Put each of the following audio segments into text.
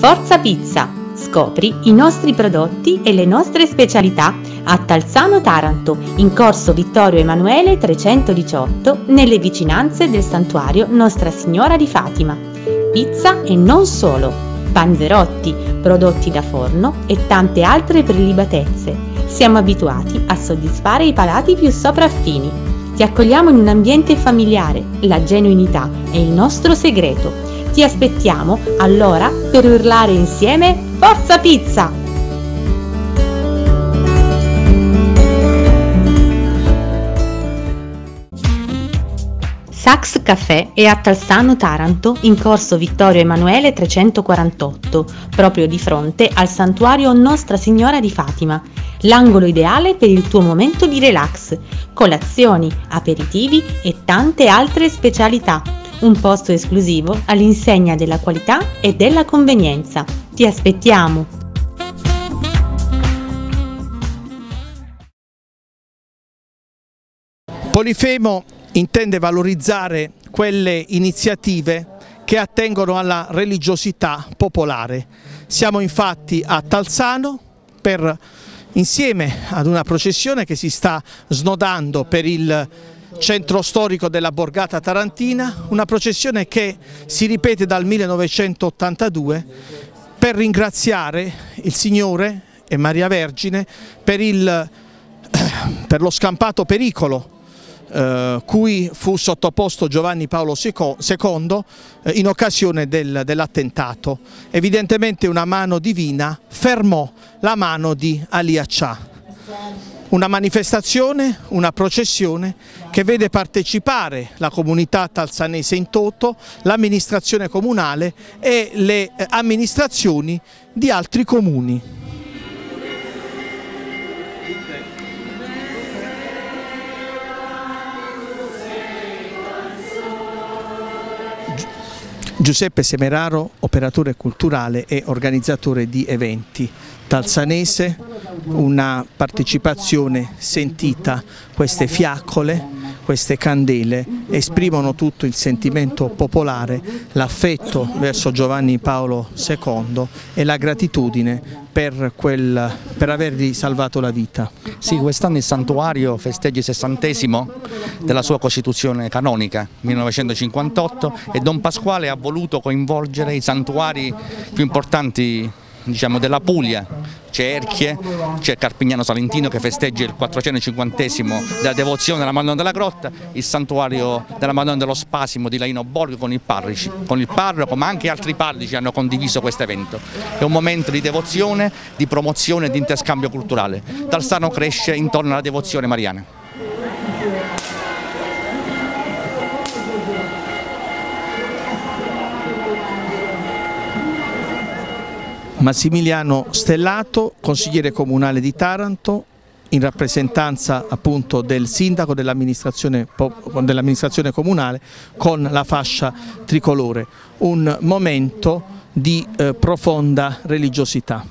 Forza Pizza! Scopri i nostri prodotti e le nostre specialità a Talzano Taranto, in corso Vittorio Emanuele 318, nelle vicinanze del santuario Nostra Signora di Fatima. Pizza e non solo, panzerotti, prodotti da forno e tante altre prelibatezze. Siamo abituati a soddisfare i palati più sopraffini. Ti accogliamo in un ambiente familiare, la genuinità è il nostro segreto. Ti aspettiamo allora per urlare insieme Forza Pizza! Sax Café è a Talsano Taranto in corso Vittorio Emanuele 348, proprio di fronte al santuario Nostra Signora di Fatima, l'angolo ideale per il tuo momento di relax, colazioni, aperitivi e tante altre specialità un posto esclusivo all'insegna della qualità e della convenienza. Ti aspettiamo! Polifemo intende valorizzare quelle iniziative che attengono alla religiosità popolare. Siamo infatti a Talzano per, insieme ad una processione che si sta snodando per il centro storico della borgata tarantina, una processione che si ripete dal 1982 per ringraziare il Signore e Maria Vergine per, il, per lo scampato pericolo eh, cui fu sottoposto Giovanni Paolo II eh, in occasione del, dell'attentato. Evidentemente una mano divina fermò la mano di Ali Accià una manifestazione, una processione che vede partecipare la comunità talzanese in toto, l'amministrazione comunale e le eh, amministrazioni di altri comuni. Giuseppe Semeraro, operatore culturale e organizzatore di eventi. Talzanese, una partecipazione sentita, queste fiaccole, queste candele esprimono tutto il sentimento popolare, l'affetto verso Giovanni Paolo II e la gratitudine per, quel, per avergli salvato la vita. Sì, quest'anno il santuario festeggia il sessantesimo della sua costituzione canonica, 1958, e Don Pasquale ha voluto coinvolgere i santuari più importanti diciamo, della Puglia, c'è Erchie, c'è Carpignano Salentino che festeggia il 450 della devozione della Madonna della Grotta, il santuario della Madonna dello Spasimo di Laino Borgo con il, parrici, con il parroco ma anche altri parroci hanno condiviso questo evento. È un momento di devozione, di promozione e di interscambio culturale. Dalsano cresce intorno alla devozione mariana. Massimiliano Stellato, consigliere comunale di Taranto, in rappresentanza appunto del sindaco dell'amministrazione dell comunale con la fascia tricolore, un momento di eh, profonda religiosità.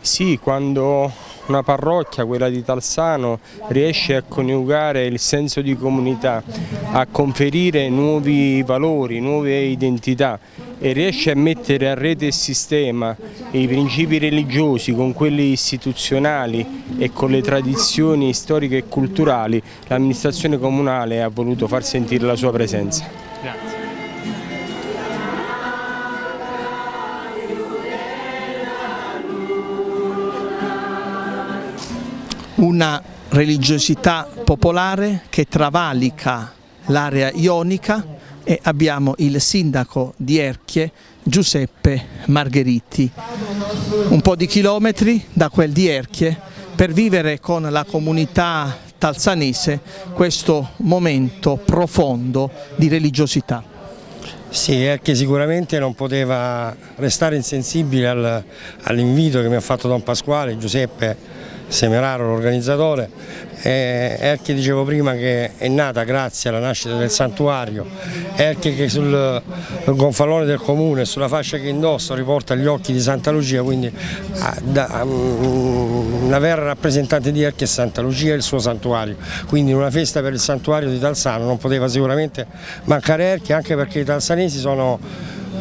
Sì, quando una parrocchia, quella di Talsano, riesce a coniugare il senso di comunità, a conferire nuovi valori, nuove identità e riesce a mettere a rete il sistema i principi religiosi con quelli istituzionali e con le tradizioni storiche e culturali, l'amministrazione comunale ha voluto far sentire la sua presenza. Grazie. una religiosità popolare che travalica l'area ionica e abbiamo il sindaco di Erchie Giuseppe Margheriti. Un po' di chilometri da quel di Erchie per vivere con la comunità talzanese questo momento profondo di religiosità. Sì, Erchie sicuramente non poteva restare insensibile all'invito che mi ha fatto Don Pasquale, Giuseppe Semeraro l'organizzatore, Erche dicevo prima che è nata grazie alla nascita del santuario, Erche che sul gonfalone del comune, sulla fascia che indossa riporta gli occhi di Santa Lucia, quindi ah, mm, una vera rappresentante di Erche è Santa Lucia e il suo santuario, quindi una festa per il santuario di Talsano non poteva sicuramente mancare Erche anche perché i talsanesi sono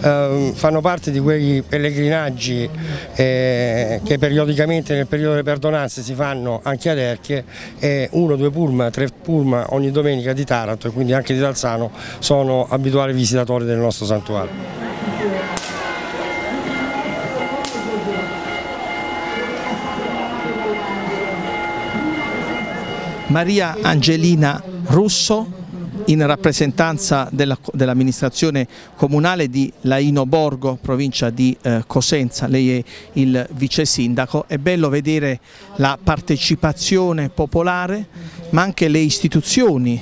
eh, fanno parte di quei pellegrinaggi eh, che periodicamente nel periodo delle perdonanze si fanno anche ad Erchie e uno, due pullman, tre pullman ogni domenica di Taranto e quindi anche di Talzano sono abituali visitatori del nostro santuario. Maria Angelina Russo in rappresentanza dell'amministrazione comunale di Laino Borgo, provincia di eh, Cosenza, lei è il vice sindaco, è bello vedere la partecipazione popolare ma anche le istituzioni,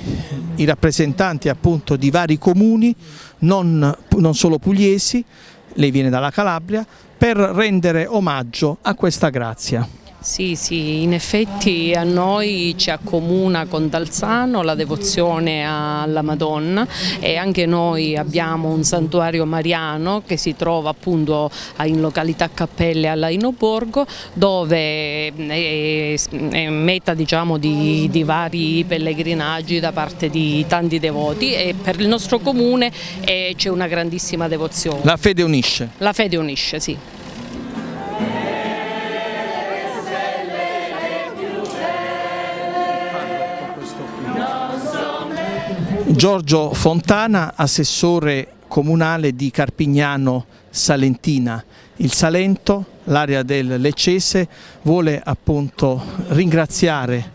i rappresentanti appunto di vari comuni, non, non solo pugliesi, lei viene dalla Calabria, per rendere omaggio a questa grazia. Sì, sì, in effetti a noi ci accomuna con Dalzano la devozione alla Madonna e anche noi abbiamo un santuario mariano che si trova appunto in località Cappelle alla Inoborgo dove è, meta diciamo, di, di, vari pellegrinaggi da parte di tanti devoti e per il nostro comune eh, c'è una grandissima devozione. La fede unisce? La fede unisce, sì. Giorgio Fontana, assessore comunale di Carpignano Salentina. Il Salento, l'area del Leccese, vuole appunto ringraziare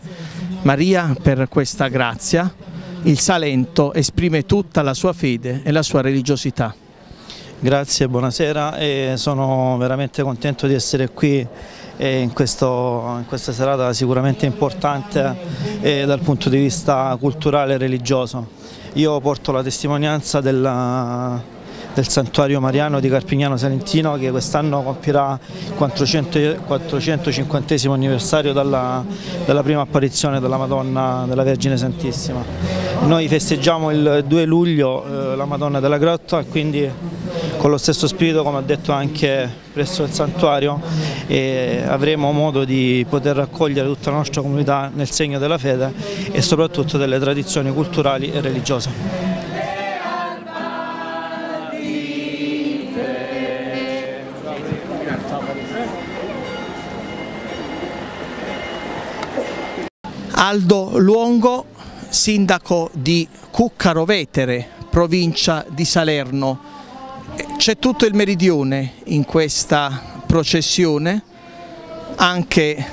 Maria per questa grazia. Il Salento esprime tutta la sua fede e la sua religiosità. Grazie, buonasera e sono veramente contento di essere qui in, questo, in, questa serata sicuramente importante eh, dal punto di vista culturale e religioso. Io porto la testimonianza della, del santuario mariano di Carpignano Salentino che quest'anno compirà il 400, 450 anniversario dalla, dalla, prima apparizione della Madonna della Vergine Santissima. Noi festeggiamo il 2 luglio eh, la Madonna della Grotta e quindi con lo stesso spirito come ha detto anche presso il santuario e avremo modo di poter raccogliere tutta la nostra comunità nel segno della fede e soprattutto delle tradizioni culturali e religiose. Aldo Luongo, sindaco di Cuccaro Vetere, provincia di Salerno, c'è tutto il meridione in questa processione, anche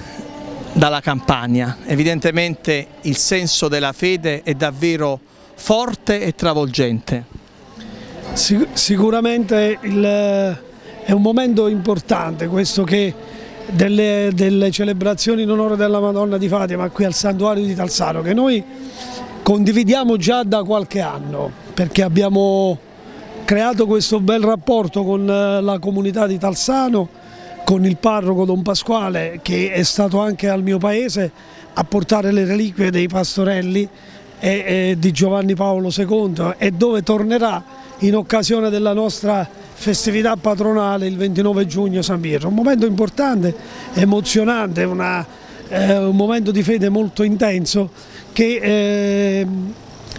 dalla Campania. Evidentemente il senso della fede è davvero forte e travolgente. sicuramente il, è un momento importante questo che delle, delle, celebrazioni in onore della Madonna di Fatima qui al santuario di Talsano che noi condividiamo già da qualche anno perché abbiamo creato questo bel rapporto con eh, la comunità di Talsano, con il parroco Don Pasquale che è stato anche al mio paese a portare le reliquie dei pastorelli e, e di Giovanni Paolo II e dove tornerà in occasione della nostra festività patronale il 29 giugno San Pietro. Un momento importante, emozionante, una, eh, un momento di fede molto intenso che eh,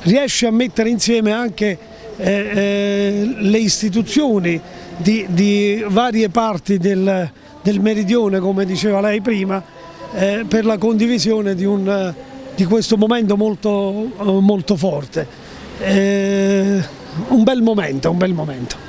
riesce a mettere insieme anche eh, le istituzioni di, di, varie parti del, del, meridione, come diceva lei prima, eh, per la condivisione di, un, di questo momento molto, molto forte. Eh, un bel momento, un bel momento.